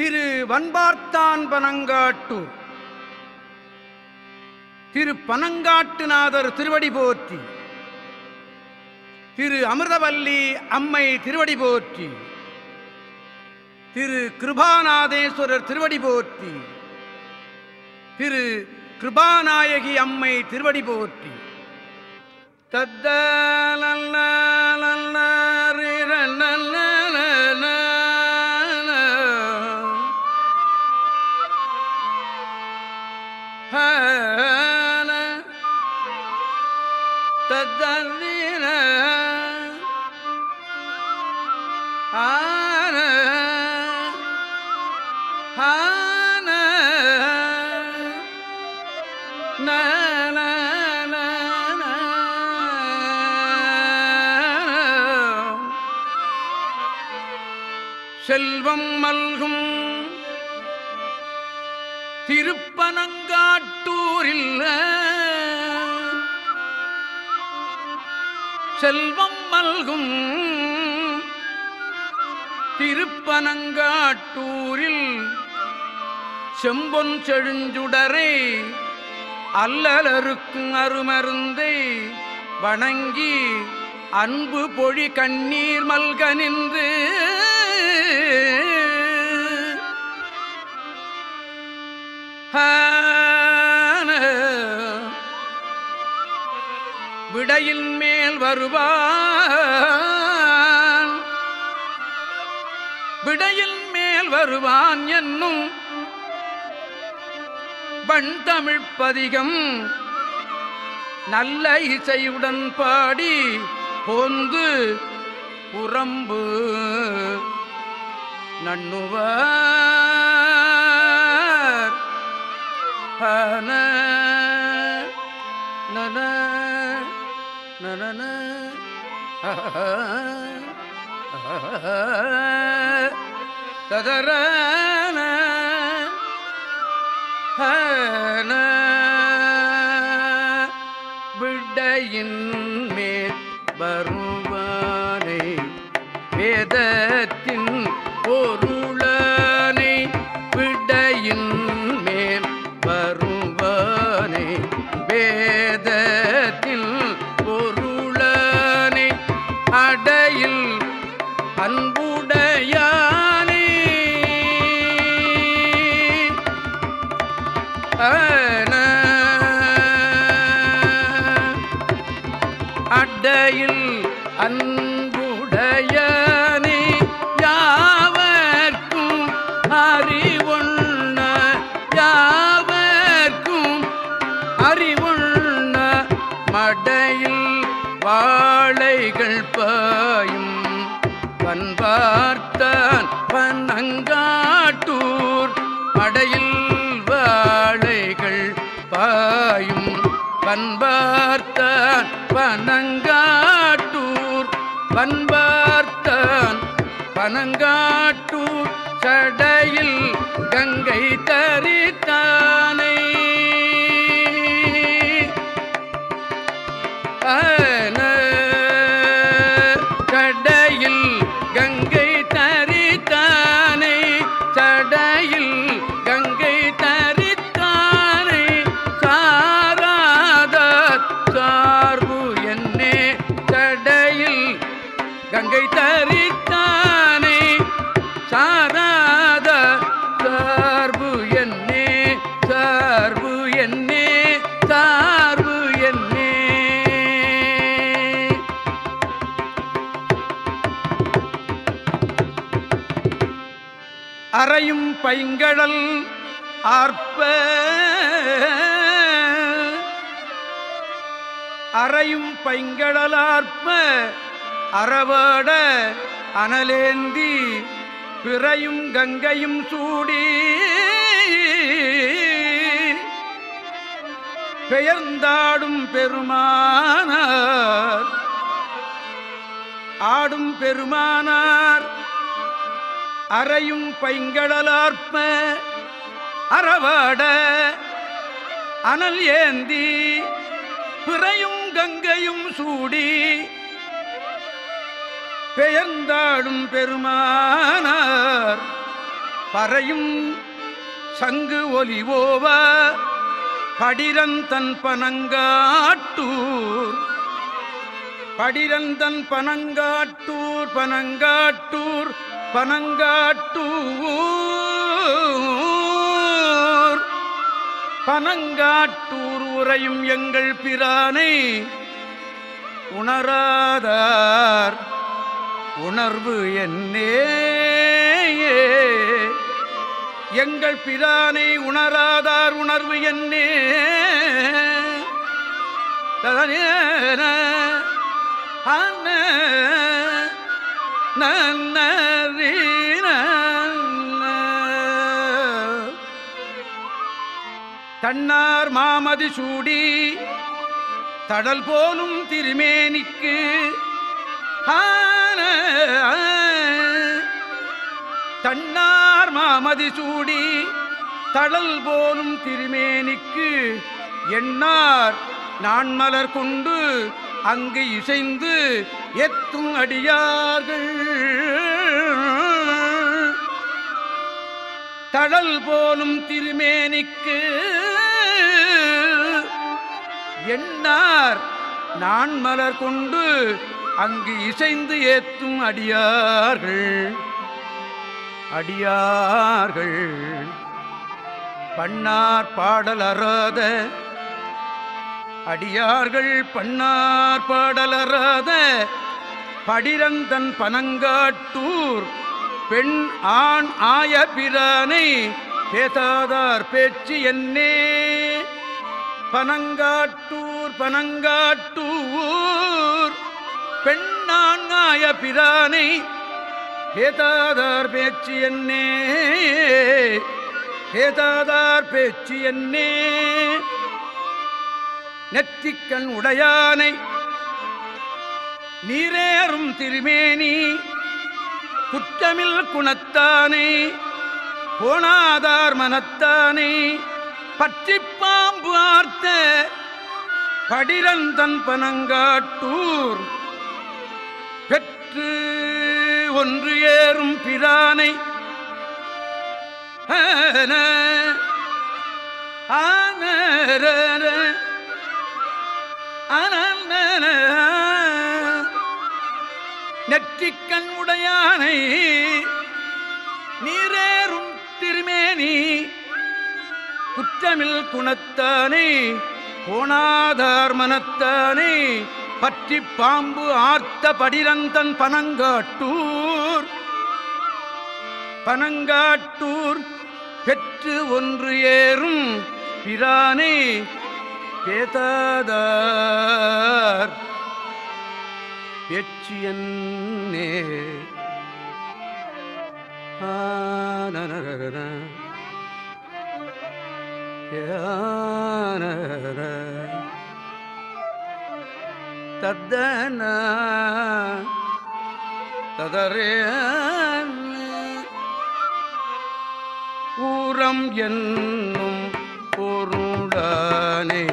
திரு வன்பார்த்தான் பனங்காட்டூர் திரு பனங்காட்டுநாதர் திருவடி போற்றி. திரு அமிர்தவல்லி அம்மை திருவடி போற்றி. திரு கிருபாநாதேஸ்வரர் திருவடி போற்றி. திரு கிருபாநாயகி அம்மை திருவடி போற்றி. தத்த செல்வம் மல்கும். திருப்பனங்காட்டூரில் செல்வம் மல்கும். திருப்பனங்காட்டூரில் செம்பொன் செழுஞ்சுடரை அல்லலருக்கும் அருமருந்தை வணங்கி அன்பு பொழி கண்ணீர் மல்க நின்று மலையின் மேல் வருவான். விடையின் மேல் வருவான் என்னும் வண்தமிழ் நல்ல இசையுடன் பாடி போந்து புறம்பு நண்ணுவார். ஆன நனன ததரன பனங்காட்டூர் மாறாத சார்பு என்னே சார்பு என்னே சார்பு என்னே. அறையும் பைங்கடல் ஆர்ப்ப அறையும் பைங்கடலார்ப்ப அறவாட அனலேந்தி பிறையும் கங்கையும் சூடி பெயர்ந்தாடும் பெருமானார் ஆடும் பெருமானார் அறையும் பைங்கழலார்ப்ப அறவாட அனல் ஏந்தி பிறையும் கங்கையும் சூடி பெயர்ந்தாடும் பெருமானார். பறையும் சங்கு ஒலிவோவ படிரந்தன் பனங்காட்டூர். படிரந்தன் பனங்காட்டூர் பனங்காட்டூர் பனங்காட்டூர். பனங்காட்டூர் உரையும் எங்கள் பிரானை உணராதார். உணர்வு என்னே? எங்கள் பிரானை உணராதார் உணர்வு என்னே? தன்னார் மாமதி சூடி தடல் போலும் திருமேனிக்கு தன்னார் மாமதி சூடி தளல் போலும் திருமேனிக்கு எண்ணார் நான் மலர் கொண்டு அங்கு இசைந்து எத்தும் அடியார்கள். தழல் போலும் திருமேனிக்கு எண்ணார் நான் மலர் கொண்டு அங்கு இசைந்து ஏத்தும் அடியார்கள். அடியார்கள். பண்ணார் பாடல் அறாத. அடியார்கள் பண்ணார் பாடல் அறாத. படிரந்தன் பனங்காட்டூர் பெண் ஆண் ஆய பிரானை பேசாதார் பேச்சு என்னே. பனங்காட்டூர் பனங்காட்டூர். பெண்ணாங்காய ஆய பிரானை பேதாதார் பேச்சு என்னே? பேதாதார் பேச்சு என்னே? நெற்றிக்கண் உடையானை நீரேறும் திருமேனி குற்றமில் குணத்தானே போனாதார் மனத்தானே பற்றி பாம்பு ஆர்த்த படிரந்தன் பனங்காட்டூர் ஏற்று ஒன்று ஏறும் பிரானை. ஆன, ஆனரர, நெற்றிக்கண் உடையானை நீரேறும் திருமேனி. குற்றமில் குணத்தானே கோணாதார் மனத்தானே பற்றி பாம்பு ஆர்த்த படிரந்தன் பனங்காட்டூர். பனங்காட்டூர் பெற்று ஒன்று ஏறும் பிரானே பேதாதார் பேச்சியன்னே ஆனரரர. ஏ தத்தன ததரே ஊரம் என்னும் பொருளானே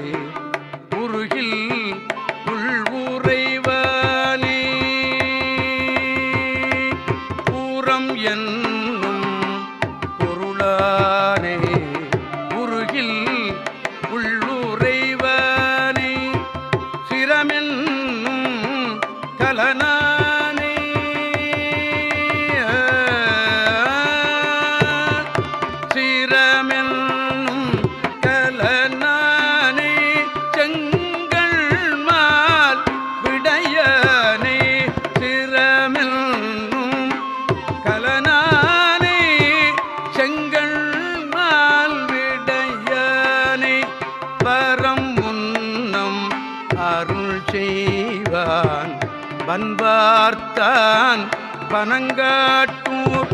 பண்பார்த்தான் பனங்காட்டூர்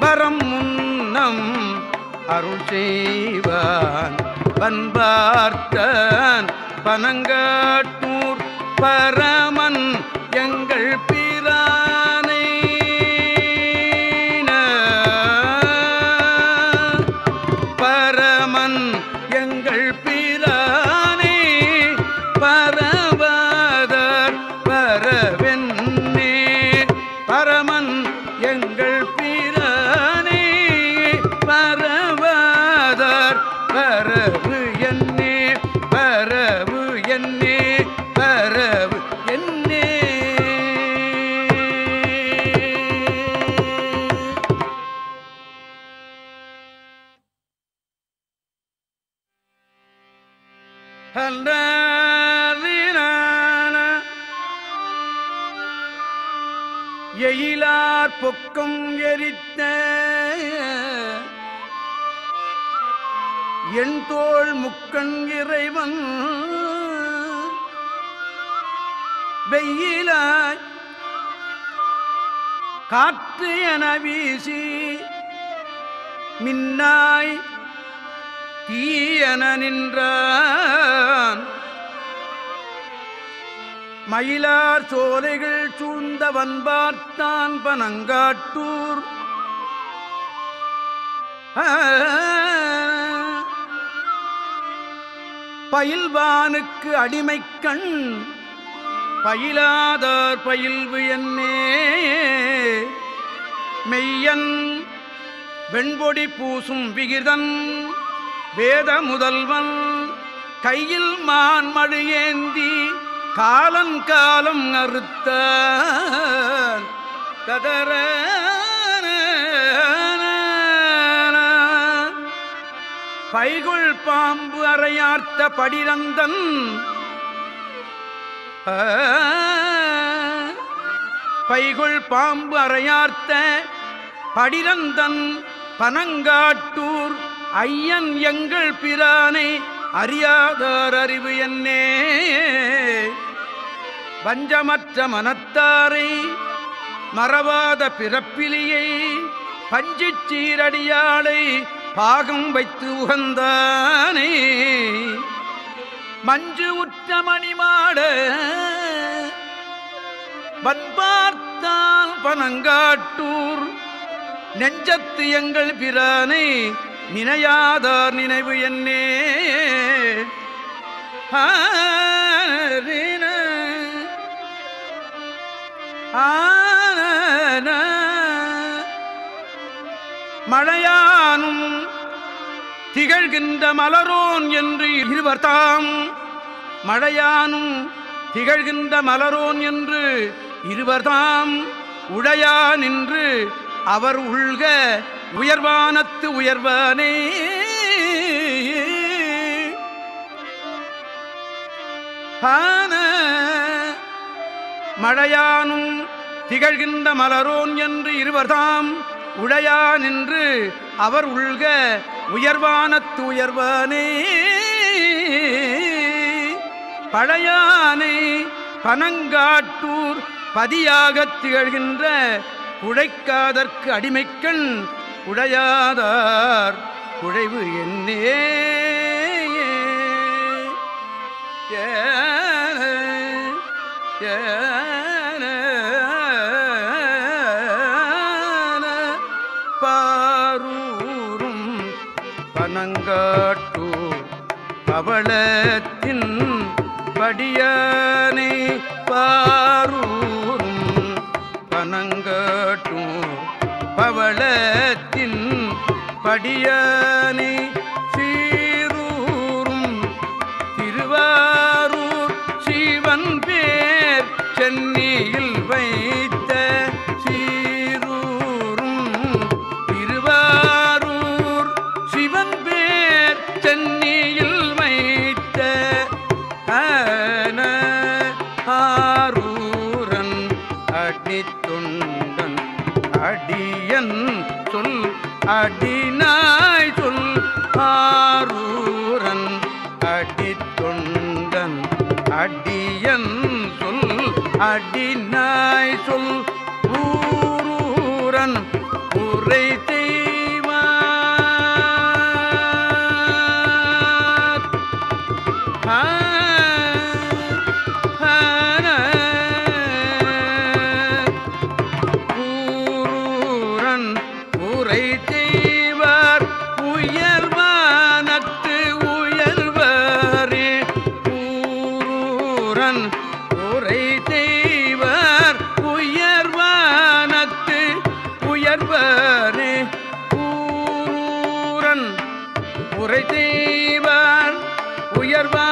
பரம் முன்னம் அருள் செய்வான். பண்பார்த்தான் பனங்காட்டூர் பரமன் எங்கள் என் தோள் முக்கண் இறைவன் வெயிலாய் காற்று என வீசி மின்னாய் தீயன நின்றான் மயிலார் சோலைகள் சூழ்ந்த வன்பார்த்தான் பனங்காட்டூர் ஆ. பயில்வானுக்கு அடிமைக் கண் பயிலாதார் பயில்வு என்னே. மெய்யன் வெண்பொடி பூசும் விகிதன் வேத முதல்வன் கையில் மான்மழு ஏந்தி காலன் காலம் அறுத்த கதற பைகுள் பாம்பு அறையார்த்த படிரந்தன். பைகுள் பாம்பு அறையார்த்த படிரந்தன். பனங்காட்டூர் ஐயன் எங்கள் பிரானை அறியாதார் அறிவு என்னே. வஞ்சமற்ற மனத்தாரை மறவாத பிறப்பிலியை பஞ்சிச் சீரடியாளை பாகம் வைத்து உகந்தானே மஞ்சு உற்ற மணிமாட வன்பார்த்தால் பனங்காட்டூர் நெஞ்சத்து எங்கள் பிரானை நினையாதார் நினைவு என்னே ஆரீன. ஆன. மழையானும் திகழ்கின்ற மலரோன் என்று இருவர் தாம். மழையானும் திகழ்கின்ற மலரோன் என்று இருவர்தாம் உழையா நின்று அவர் உள்க உயர்வானத்து உயர்வானே. ஆன மழையானும் திகழ்கின்ற மலரோன் என்று இருவர்தாம் உடையா நின்று அவர் உள்க உயர்வான உயர்வானே பழையானை பனங்காட்டூர் பதியாகத் திகழ்கின்ற உழைக்காதற்கு அடிமைக்கண் உடையாதார் குழைவு என்னே. ஏ பனங்காட்டூர் பவளத்தின் படியானை பாரூரும். பனங்காட்டும் பவளத்தின் படியானை அடினாய் சொல் ஆரூரன் அடித்தொண்டன் அடியன் சொல் அடினாய் சொல் ஊரூரன் உரை செய்வார். ஆ, உயர்வானத்து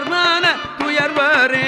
துயர்மான துயர்வரே